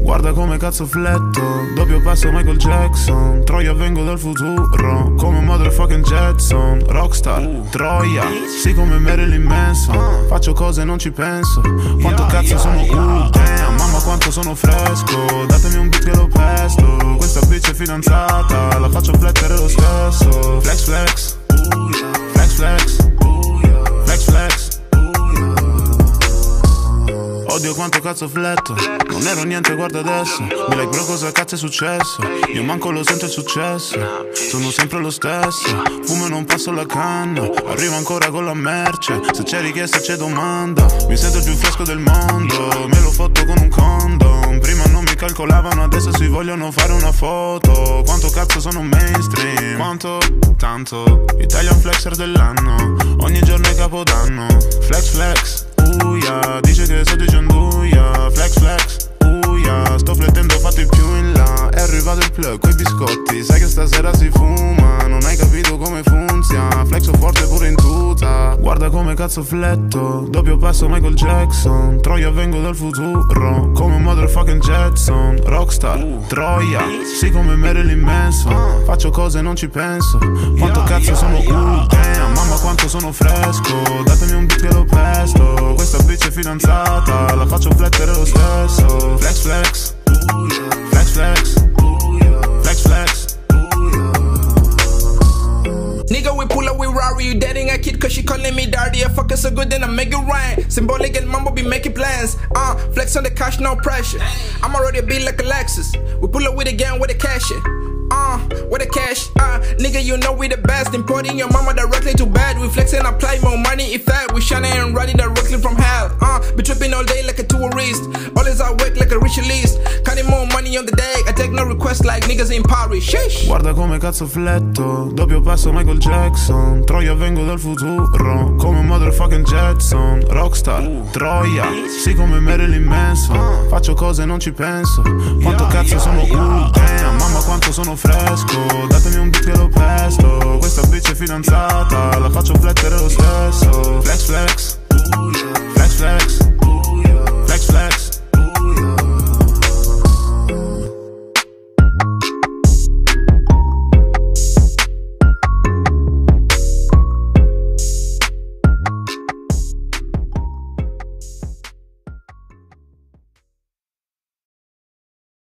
Guarda come cazzo fletto, doppio passo Michael Jackson. Troia vengo dal futuro, come motherfucking Jetson. Rockstar, Troia, sì come Marilyn Manson. Faccio cose e non ci penso, quanto cazzo sono cool Damn, mamma quanto sono fresco, datemi un beat che lo pesto. Questa bitch è fidanzata, la faccio flettere lo stesso. Flex, flex Odio quanto cazzo fletto Non ero niente guarda adesso. Mi like bro cosa cazzo è successo. Io manco lo sento il successo. Sono sempre lo stesso. Fumo e non passo la canna. Arrivo ancora con la merce. Se c'è richiesta c'è domanda. Mi sento il più fresco del mondo. Me lo fotto con un condom. Prima non mi calcolavano Adesso si vogliono fare una foto. Quanto cazzo sono mainstream? Quanto? Tanto. Italian flexer dell'anno. Ogni giorno è capodanno. Flex flex plug coi biscotti. Sai che stasera si fuma Non hai capito come funziona. Flexo forte pure in tuta. Guarda come cazzo fletto Doppio passo Michael Jackson. Troia vengo dal futuro Come motherfucking Jetson. Rockstar, Troia Sì come Marilyn Manson. Faccio cose e non ci penso. Quanto cazzo sono cool Damn, mamma quanto sono fresco. Datemi un beat che lo pesto. Questa bitch è fidanzata La faccio flettere lo stesso. Flex flex. Flex flex Flex calling me daddy. I fuck so good, then I make it rain. Symbolic and mambo be making plans. Uh, flex on the cash, no pressure. I'm already a beat like a Lexus. We pull up with a gang with a cash it. Uh, with the cash, uh, nigga, you know we the best. Importing your mama directly to bed. We flex and apply more money, if that. We shining and riding directly from hell. Uh, be tripping all day like a tourist. Always I work like a rich list. Counting more money on the day. I take no requests like niggas in Paris. Sheesh. Guarda come cazzo fletto Doppio passo Michael Jackson. Troia vengo dal futuro Come motherfucking Jetson. Rockstar, Troia Sì come Marilyn Manson. Faccio cose e non ci penso. Quanto cazzo sono cool Damn, mamma quanto sono fresco. Datemi un beat che lo pesto Questa bitch è fidanzata